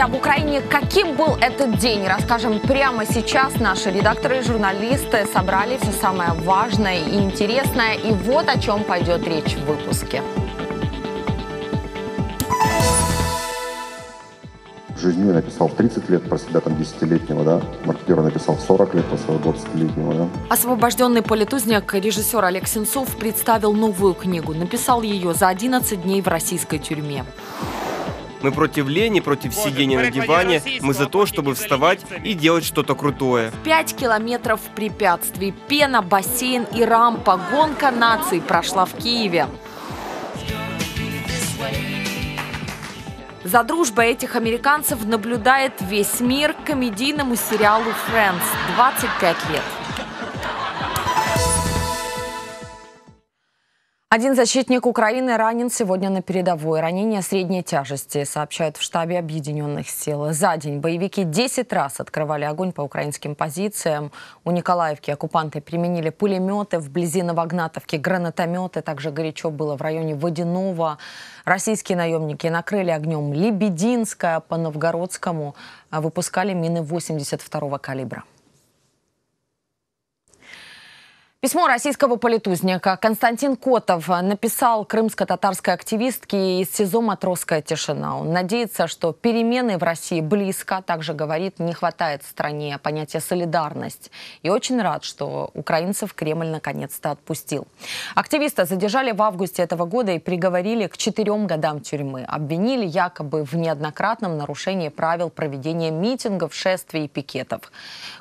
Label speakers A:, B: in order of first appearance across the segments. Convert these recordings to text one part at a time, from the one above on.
A: Об Украине. Каким был этот день, расскажем прямо сейчас. Наши редакторы и журналисты собрали все самое важное и интересное. И вот о чем пойдет речь в выпуске.
B: Жизнью я написал в 30 лет про себя там 10-летнего, да. Маркетера написал в 40 лет про своего 20-летнего, да.
A: Освобожденный политузник режиссер Олег Сенцов представил новую книгу. Написал ее за 11 дней в российской тюрьме.
C: Мы против лени, против сидения на диване. Мы за то, чтобы вставать и делать что-то крутое.
A: Пять километров препятствий, пена, бассейн и рампа. Гонка наций прошла в Киеве. За дружбой этих американцев наблюдает весь мир комедийному сериалу «Friends» 25 лет. Один защитник Украины ранен сегодня на передовой. Ранение средней тяжести, сообщают в штабе Объединенных сил. За день боевики 10 раз открывали огонь по украинским позициям. У Николаевки оккупанты применили пулеметы, вблизи Новогнатовки гранатометы. Также горячо было в районе Водяного. Российские наемники накрыли огнем Лебединское по Новгородскому. Выпускали мины 82-го калибра. Письмо российского политузника Константин Котов написал крымско-татарской активистке из СИЗО «Матросская тишина». Он надеется, что перемены в России близко. Также говорит, не хватает стране понятия «солидарность». И очень рад, что украинцев Кремль наконец-то отпустил. Активиста задержали в августе этого года и приговорили к четырем годам тюрьмы. Обвинили якобы в неоднократном нарушении правил проведения митингов, шествий и пикетов.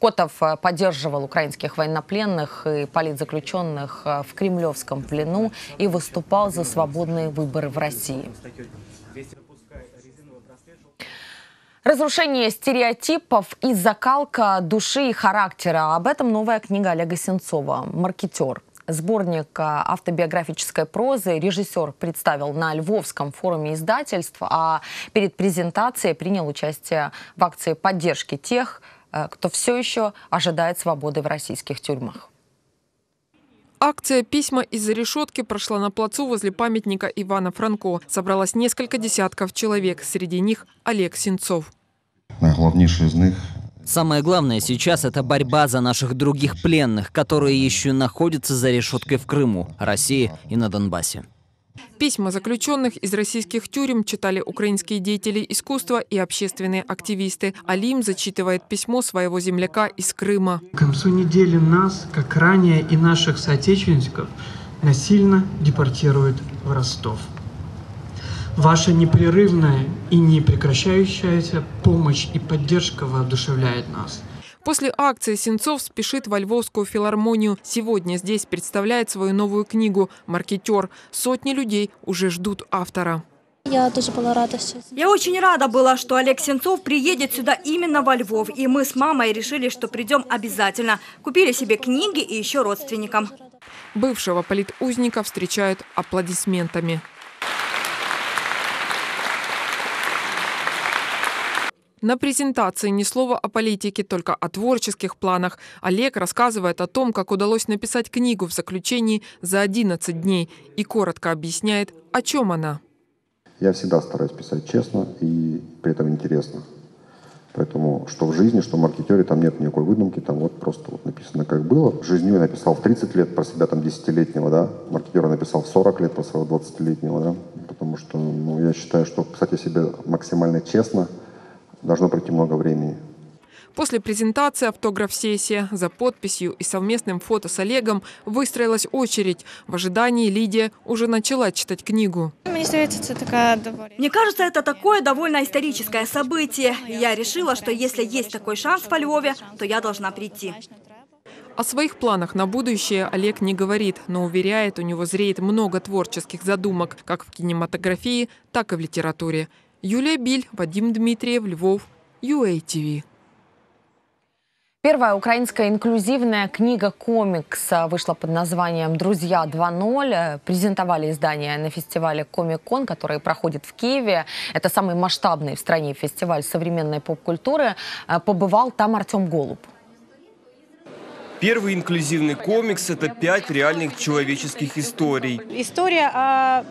A: Котов поддерживал украинских военнопленных и политиков политзаключенных э, в кремлевском плену и выступал за свободные выборы в России. Разрушение стереотипов и закалка души и характера. Об этом новая книга Олега Сенцова «Маркетер». Сборник э, автобиографической прозы режиссер представил на Львовском форуме издательств, а перед презентацией принял участие в акции поддержки тех, э, кто все еще ожидает свободы в российских тюрьмах.
D: Акция «Письма из-за решетки» прошла на плацу возле памятника Ивана Франко. Собралось несколько десятков человек, среди них Олег Сенцов.
E: Найглавнейший из них
F: Самое главное сейчас – это борьба за наших других пленных, которые еще находятся за решеткой в Крыму, России и на Донбассе.
D: Письма заключенных из российских тюрем читали украинские деятели искусства и общественные активисты. Алим зачитывает письмо своего земляка из Крыма.
G: К концу недели нас, как ранее и наших соотечественников, насильно депортируют в Ростов. Ваша непрерывная и не прекращающаяся помощь и поддержка воодушевляет нас –
D: После акции Сенцов спешит во Львовскую филармонию. Сегодня здесь представляет свою новую книгу «Маркетер». Сотни людей уже ждут автора.
H: Я тоже была рада.
I: Я очень рада была, что Олег Сенцов приедет сюда именно во Львов. И мы с мамой решили, что придем обязательно. Купили себе книги и еще родственникам.
D: Бывшего политузника встречают аплодисментами. На презентации ни слова о политике, только о творческих планах. Олег рассказывает о том, как удалось написать книгу в заключении за 11 дней и коротко объясняет, о чем она.
B: Я всегда стараюсь писать честно и при этом интересно. Поэтому что в жизни, что в маркетере, там нет никакой выдумки, там вот просто вот написано как было. Жизнью я написал в 30 лет про себя там 10-летнего, да. Маркетера написал в 40 лет про своего 20-летнего, да. Потому что ну, я считаю, что писать о себе максимально честно – должно пройти много времени.
D: После презентации автограф-сессия за подписью и совместным фото с Олегом выстроилась очередь. В ожидании Лидия уже начала читать книгу.
I: Мне кажется, это такое довольно историческое событие. Я решила, что если есть такой шанс по Львове, то я должна прийти.
D: О своих планах на будущее Олег не говорит, но уверяет, у него зреет много творческих задумок, как в кинематографии, так и в литературе. Юлия Биль, Вадим Дмитриев, Львов, UATV.
A: Первая украинская инклюзивная книга комикса вышла под названием «Друзья 2.0». Презентовали издание на фестивале «Комик-кон», который проходит в Киеве. Это самый масштабный в стране фестиваль современной поп-культуры. Э, побывал там Артем Голуб.
C: Первый инклюзивный комикс – это пять реальных человеческих историй.
J: История о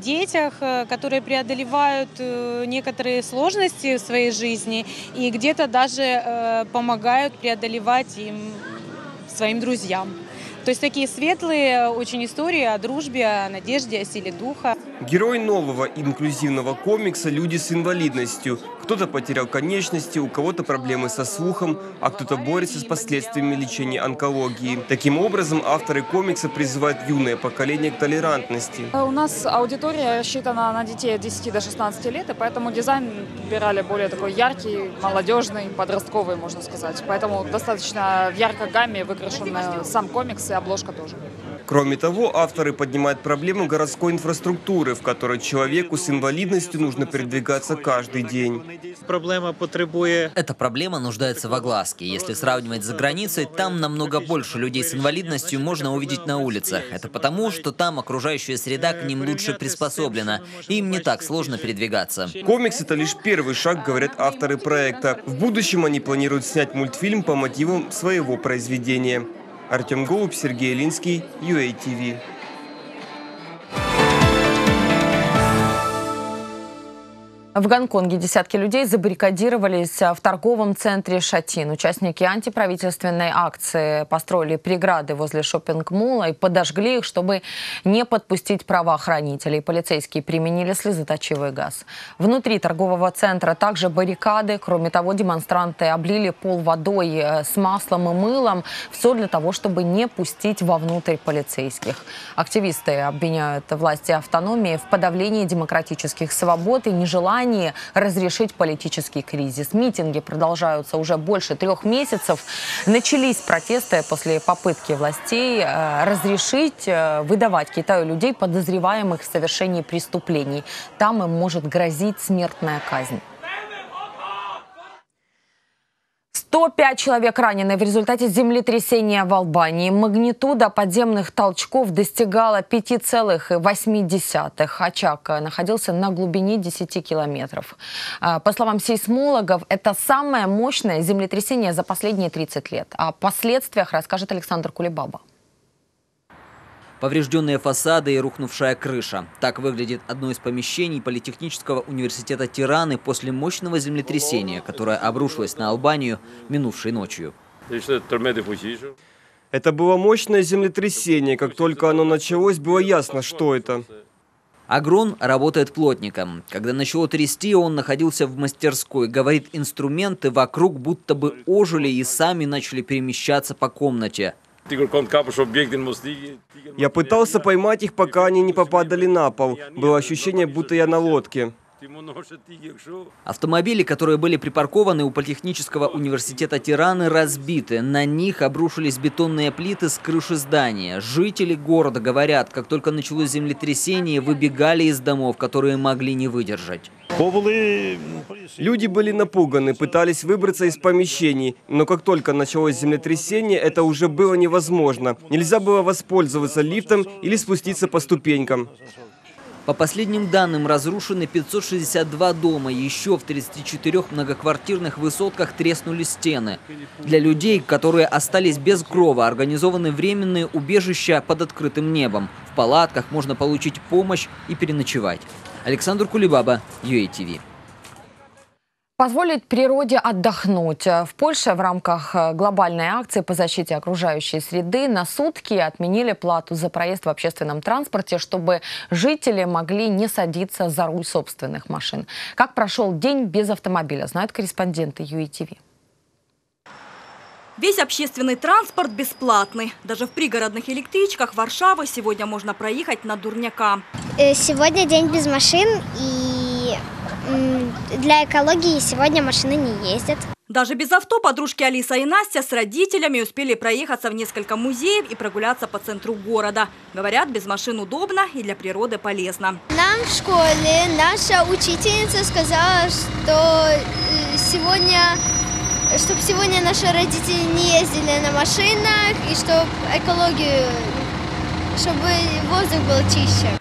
H: детях, э, которые преодолевают э, некоторые сложности в своей жизни и где-то даже помогают преодолевать им своим друзьям. То есть такие светлые очень истории о дружбе, о надежде, о силе духа.
C: Герой нового инклюзивного комикса «Люди с инвалидностью». Кто-то потерял конечности, у кого-то проблемы со слухом, а кто-то борется с последствиями лечения онкологии. Таким образом, авторы комикса призывают юное поколение к толерантности.
J: У нас аудитория рассчитана на детей от 10 до 16 лет, и поэтому дизайн выбирали более такой яркий, молодежный, подростковый, можно сказать. Поэтому достаточно в яркой гамме выкрашен сам комикс и обложка тоже.
C: Кроме того, авторы поднимают проблему городской инфраструктуры, в которой человеку с инвалидностью нужно передвигаться каждый день.
K: Проблема потребует...
F: Эта проблема нуждается в огласке. Если сравнивать за границей, там намного больше людей с инвалидностью можно увидеть на улицах. Это потому, что там окружающая среда к ним лучше приспособлена. Им не так сложно передвигаться.
C: Комикс – это лишь первый шаг, говорят авторы проекта. В будущем они планируют снять мультфильм по мотивам своего произведения. Артем Голубь, Сергей Линский, UATV.
A: В Гонконге десятки людей забаррикадировались в торговом центре Шатин. Участники антиправительственной акции построили преграды возле шопинг-мола и подожгли их, чтобы не подпустить правоохранителей. Полицейские применили слезоточивый газ. Внутри торгового центра также баррикады. Кроме того, демонстранты облили пол водой э, с маслом и мылом. Все для того, чтобы не пустить вовнутрь полицейских. Активисты обвиняют власти автономии в подавлении демократических свобод и нежелании желании разрешить политический кризис. Митинги продолжаются уже больше трех месяцев. Начались протесты после попытки властей э, разрешить э, выдавать Китаю людей, подозреваемых в совершении преступлений. Там им может грозить смертная казнь. 105 человек ранены в результате землетрясения в Албании. Магнитуда подземных толчков достигала 5,8. Очаг находился на глубине 10 километров. А, по словам сейсмологов, это самое мощное землетрясение за последние 30 лет. О последствиях расскажет Александр Кулебаба.
F: Поврежденные фасады и рухнувшая крыша. Так выглядит одно из помещений Политехнического университета Тираны после мощного землетрясения, которое обрушилось на Албанию минувшей ночью.
C: Это было мощное землетрясение. Как только оно началось, было ясно, что это.
F: Агрон работает плотником. Когда начало трясти, он находился в мастерской. Говорит, инструменты вокруг будто бы ожили и сами начали перемещаться по комнате.
C: Я пытался поймать их, пока они не попадали на пол. Было ощущение, будто я на лодке.
F: Автомобили, которые были припаркованы у Политехнического университета Тираны, разбиты. На них обрушились бетонные плиты с крыши здания. Жители города говорят, как только началось землетрясение, выбегали из домов, которые могли не выдержать.
C: Люди были напуганы, пытались выбраться из помещений, но как только началось землетрясение, это уже было невозможно. Нельзя было воспользоваться лифтом или спуститься по ступенькам.
F: По последним данным, разрушены 562 дома. Еще в 34 многоквартирных высотках треснули стены. Для людей, которые остались без крова, организованы временные убежища под открытым небом. В палатках можно получить помощь и переночевать. Александр Кулибаба, UATV.
A: Позволить природе отдохнуть. В Польше в рамках э, глобальной акции по защите окружающей среды на сутки отменили плату за проезд в общественном транспорте, чтобы жители могли не садиться за руль собственных машин. Как прошел день без автомобиля, знают корреспонденты ЮИТВ.
I: Весь общественный транспорт бесплатный. Даже в пригородных электричках Варшавы сегодня можно проехать на Дурняка.
L: Э, сегодня день без машин и для экологии сегодня машины не ездят.
I: Даже без авто подружки Алиса и Настя с родителями успели проехаться в несколько музеев и прогуляться по центру города. Говорят, без машин удобно и для природы полезно.
L: Нам в школе наша учительница сказала, что э, сегодня, чтобы сегодня наши родители не ездили на машинах и чтобы экологию, чтобы воздух был чище.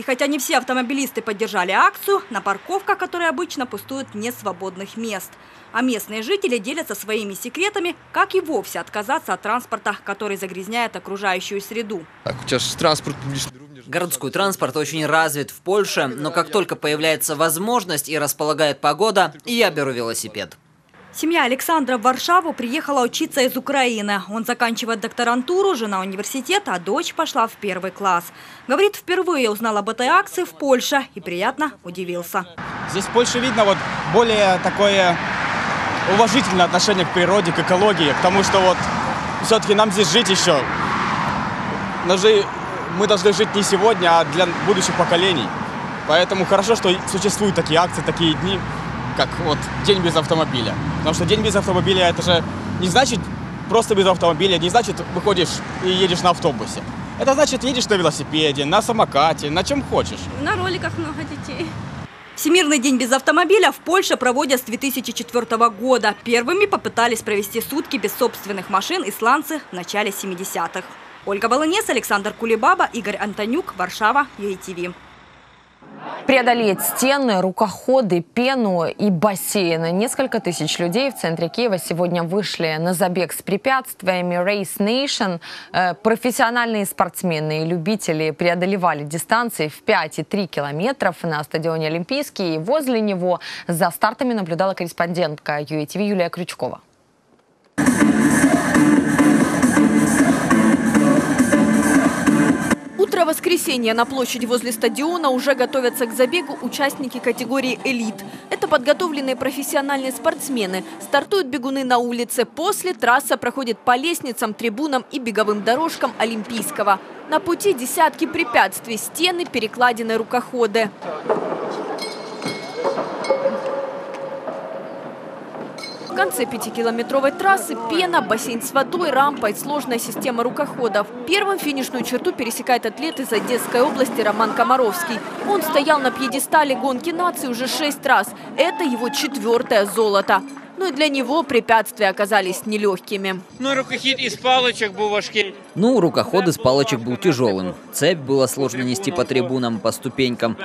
I: И хотя не все автомобилисты поддержали акцию, на парковках, которые обычно пустуют, нет свободных мест. А местные жители делятся своими секретами, как и вовсе отказаться от транспорта, который загрязняет окружающую среду.
M: Так, сейчас транспорт публичный
F: Городской транспорт очень развит в Польше, но как только появляется возможность и располагает погода, я беру велосипед.
I: Семья Александра в Варшаву приехала учиться из Украины. Он заканчивает докторантуру, жена университет, а дочь пошла в первый класс. Говорит, впервые узнал об этой акции в Польше и приятно удивился.
M: Здесь в Польше видно вот более такое уважительное отношение к природе, к экологии, к тому, что вот все-таки нам здесь жить еще. Но же мы должны жить не сегодня, а для будущих поколений. Поэтому хорошо, что существуют такие акции, такие дни, как вот День без автомобиля. Потому что День без автомобиля это же не значит просто без автомобиля, не значит выходишь и едешь на автобусе. Это значит едешь на велосипеде, на самокате, на чем хочешь.
I: На роликах много детей. Всемирный день без автомобиля в Польше проводят с 2004 года. Первыми попытались провести сутки без собственных машин исландцы в начале 70-х. Ольга Волынец, Александр Кулебаба, Игорь Антонюк, Варшава, ЮАТВ.
A: Преодолеть стены, рукоходы, пену и бассейны. Несколько тысяч людей в центре Киева сегодня вышли на забег с препятствиями Race Nation. Э, профессиональные спортсмены и любители преодолевали дистанции в 5,3 километров на стадионе Олимпийский. И возле него за стартами наблюдала корреспондентка ЮЭТВ Юлия Крючкова.
N: Утро воскресенья на площади возле стадиона уже готовятся к забегу участники категории «Элит». Это подготовленные профессиональные спортсмены. Стартуют бегуны на улице. После трасса проходит по лестницам, трибунам и беговым дорожкам Олимпийского. На пути десятки препятствий – стены, перекладины, рукоходы. Конце пятикилометровой трассы пена, бассейн с водой, рампа и сложная система рукоходов. Первым финишную черту пересекает атлет из Одесской области Роман Комаровский. Он стоял на пьедестале гонки нации уже шесть раз. Это его четвертое золото. Ну и для него препятствия оказались нелегкими.
K: Ну, рукохід із паличок був важкий.
F: Ну, рукоход из палочек был тяжелым. Цепь было сложно нести по трибунам, по ступенькам.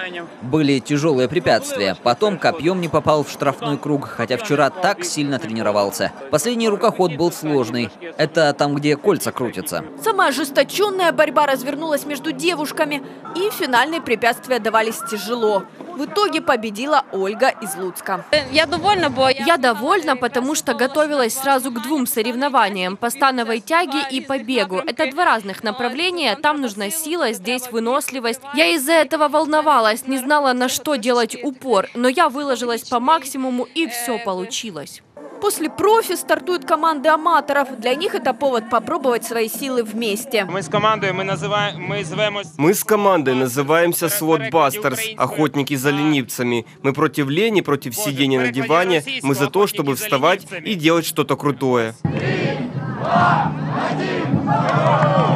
F: Были тяжелые препятствия. Потом копьем не попал в штрафной круг, хотя вчера так сильно тренировался. Последний рукоход был сложный. Это там, где кольца крутятся.
N: Самая ожесточенная борьба развернулась между девушками, и финальные препятствия давались тяжело. В итоге победила Ольга из Луцка.
O: Я довольна, бо я довольна, потому что готовилась сразу к двум соревнованиям по становой тяге и по бегу. Это два разных направления, там нужна сила, здесь выносливость. Я из-за этого волновалась, не знала, на что делать упор, но я выложилась по максимуму и все получилось.
N: После профи стартуют команды аматоров. Для них это повод попробовать свои силы вместе.
K: Ми з командою, ми називаємо, ми звемось
C: Мы с командой называемся Busters, охотники за ленивцами. Мы против лени, против сидения на диване. Мы за то, чтобы вставать и делать что-то крутое.
N: В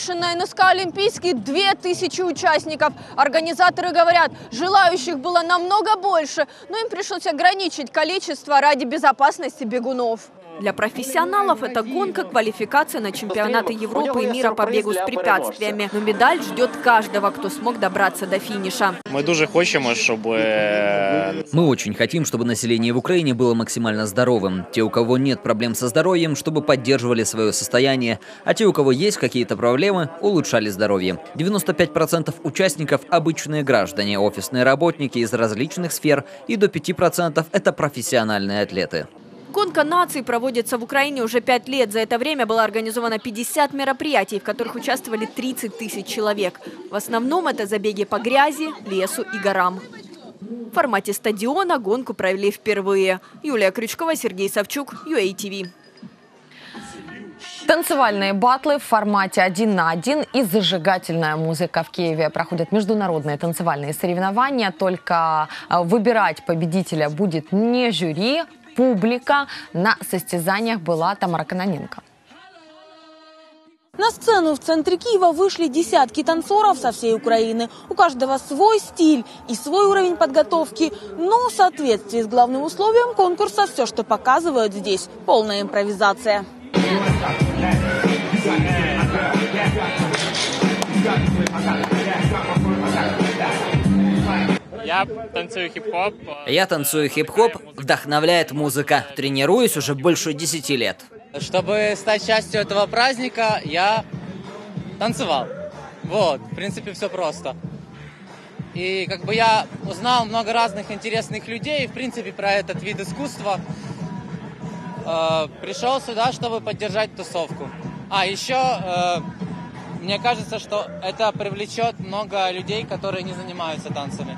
N: Nation на НСК Олимпийский 2000 участников. Организаторы говорят, желающих было намного больше, но им пришлось ограничить количество ради безопасности бегунов. Для профессионалов это гонка, квалификация на чемпионаты Европы и мира по бегу с препятствиями. Но медаль ждет каждого, кто смог добраться до финиша.
K: Ми дуже хочемо, щоб е,
F: Мы очень хотим, чтобы население в Украине было максимально здоровым. Те, у кого нет проблем со здоровьем, чтобы поддерживали свое состояние, а те, у кого есть какие-то проблемы, улучшали здоровье. 95% участников – обычные граждане, офисные работники из различных сфер, и до 5% – это профессиональные атлеты.
N: Гонка наций проводится в Украине уже пять лет. За это время было организовано 50 мероприятий, в которых участвовали 30 тысяч человек. В основном это забеги по грязи, лесу и горам. В формате стадиона гонку провели впервые. Юлия Крючкова, Сергей Савчук, UATV.
A: Танцевальные батлы в формате один на один и зажигательная музыка. В Киеве проходят международные танцевальные соревнования. Только а, выбирать победителя будет не жюри, публика. На состязаниях была Тамара Каноненко.
P: На сцену в центре Киева вышли десятки танцоров со всей Украины. У каждого свой стиль и свой уровень подготовки. Но в соответствии с главным условием конкурса все, что показывают здесь – полная импровизация.
K: Я танцюю хіп-хоп.
F: Я танцую хип-хоп, вдохновляет музыка. Тренируюсь уже больше 10 лет.
Q: Чтобы стать частью этого праздника, я танцевал. Вот, в принципе, все просто. И как бы я узнал много разных интересных людей, в принципе, про этот вид искусства. Э, пришел сюда, чтобы поддержать тусовку. А еще э, мне кажется, что это привлечет много людей, которые не занимаются танцами.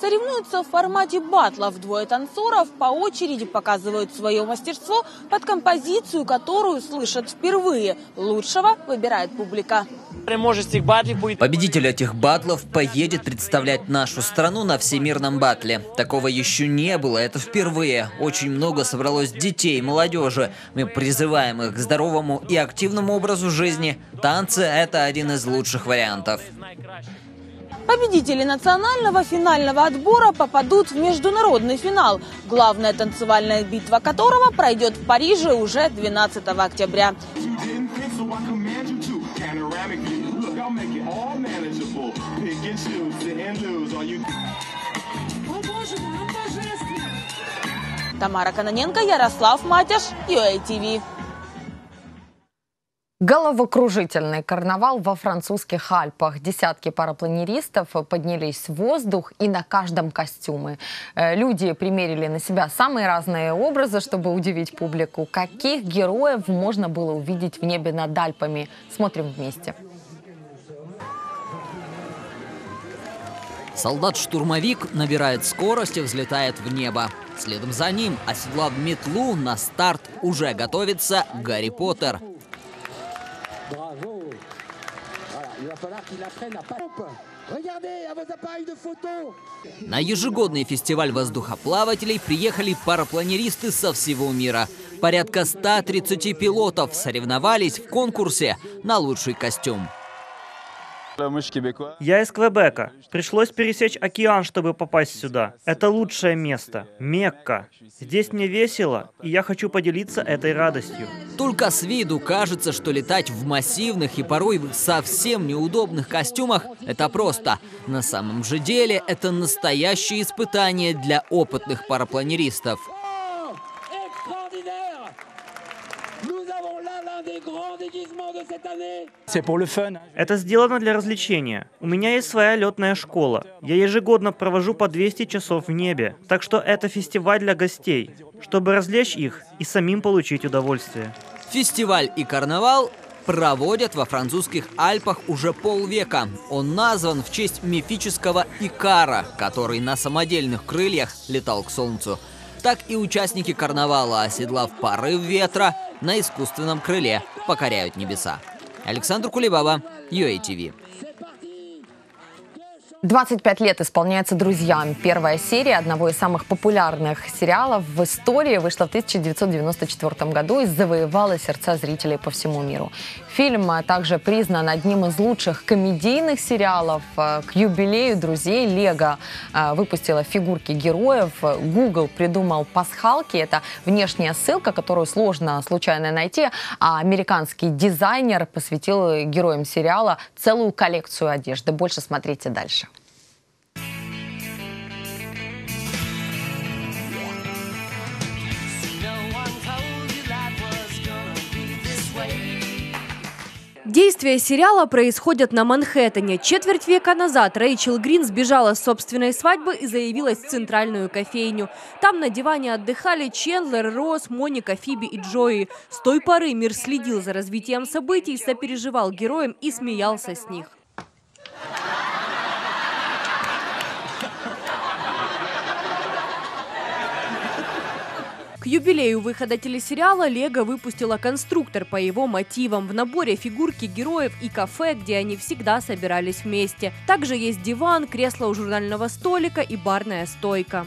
P: Соревнуются в формате батлов. Двое танцоров по очереди показывают свое мастерство под композицию, которую слышат впервые. Лучшего выбирает публика.
F: Победитель этих батлов поедет представлять нашу страну на всемирном батле. Такого еще не было, это впервые. Очень много собралось детей, молодежи. Мы призываем их к здоровому и активному образу жизни. Танцы – это один из лучших вариантов.
P: Победители национального финального отбора попадут в международный финал, главная танцевальная битва которого пройдет в Париже уже 12 октября. Тамара Каноненко, Ярослав Матяш, UATV.
A: Головокружительный карнавал во французских Альпах. Десятки парапланеристов поднялись в воздух и на каждом костюмы. Э, люди примерили на себя самые разные образы, чтобы удивить публику. Каких героев можно было увидеть в небе над Альпами? Смотрим вместе.
F: Солдат-штурмовик набирает скорость и взлетает в небо. Следом за ним, оседлав метлу, на старт уже готовится Гарри Поттер – Bravo. Voilà, il va falloir qu'il apprenne à pas... На ежегодный фестиваль воздухоплавателей приехали парапланеристы со всего мира. Порядка 130 пилотов соревновались в конкурсе на лучший костюм.
R: Я из Квебека. Пришлось пересечь океан, чтобы попасть сюда. Это лучшее место. Мекка. Здесь мне весело, и я хочу поделиться этой радостью.
F: Только с виду кажется, что летать в массивных и порой совсем неудобных костюмах – это просто. На самом же деле это настоящее испытание для опытных парапланеристов.
R: Это сделано для развлечения. У меня есть своя летная школа. Я ежегодно провожу по 200 часов в небе. Так что это фестиваль для гостей, чтобы развлечь их и самим получить удовольствие.
F: Фестиваль и карнавал проводят во французских Альпах уже полвека. Он назван в честь мифического Икара, который на самодельных крыльях летал к Солнцу. Так и участники карнавала, оседлав порыв ветра, на искусственном крыле покоряют небеса. Александр Кулебаба, UATV.
A: 25 лет исполняется «Друзьям». Первая серия одного из самых популярных сериалов в истории вышла в 1994 году и завоевала сердца зрителей по всему миру. Фильм также признан одним из лучших комедийных сериалов. К юбилею «Друзей» Лего э, выпустила фигурки героев. Google придумал пасхалки. Это внешняя ссылка, которую сложно случайно найти. А американский дизайнер посвятил героям сериала целую коллекцию одежды. Больше смотрите дальше.
O: Действия сериала происходят на Манхэттене. Четверть века назад Рэйчел Грин сбежала с собственной свадьбы и заявилась в центральную кофейню. Там на диване отдыхали Чендлер, Росс, Моника, Фиби и Джои. С той поры мир следил за развитием событий, сопереживал героям и смеялся с них. К юбилею выхода телесериала Лего выпустила конструктор по его мотивам. В наборе фигурки героев и кафе, где они всегда собирались вместе. Также есть диван, кресло у журнального столика и барная стойка.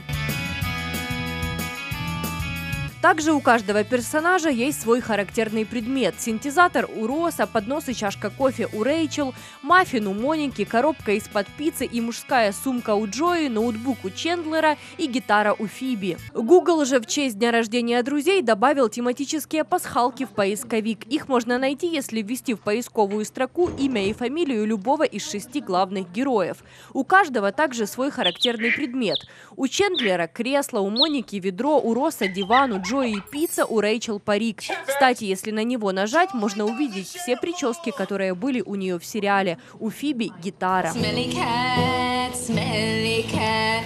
O: Также у каждого персонажа есть свой характерный предмет. Синтезатор у Роса, поднос и чашка кофе у Рэйчел, маффин у Моники, коробка из-под пиццы и мужская сумка у Джои, ноутбук у Чендлера и гитара у Фиби. Google же в честь дня рождения друзей добавил тематические пасхалки в поисковик. Их можно найти, если ввести в поисковую строку имя и фамилию любого из шести главных героев. У каждого также свой характерный предмет. У Чендлера кресло, у Моники ведро, у Роса диван, у Джои Джои Пицца у Рэйчел парик. Кстати, если на него нажать, можно увидеть все прически, которые были у нее в сериале. У Фиби гитара.
S: Smelly cat, smelly cat,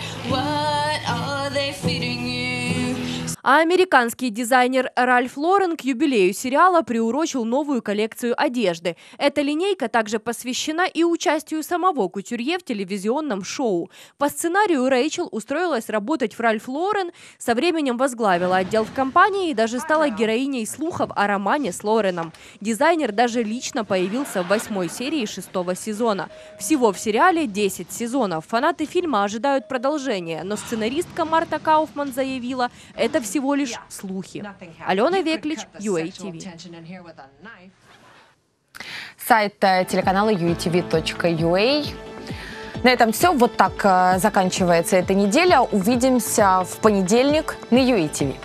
O: А американский дизайнер Ральф Лорен к юбилею сериала приурочил новую коллекцию одежды. Эта линейка также посвящена и участию самого кутюрье в телевизионном шоу. По сценарию Рэйчел устроилась работать в Ральф Лорен, со временем возглавила отдел в компании и даже стала героиней слухов о романе с Лореном. Дизайнер даже лично появился в восьмой серии шестого сезона. Всего в сериале 10 сезонов. Фанаты фильма ожидают продолжения, но сценаристка Марта Кауфман заявила, это всего лишь слухи. Алена Веклич, UATV.
A: Сайт э, телеканала uatv.ua. На этом все. Вот так э, заканчивается эта неделя. Увидимся в понедельник на UATV.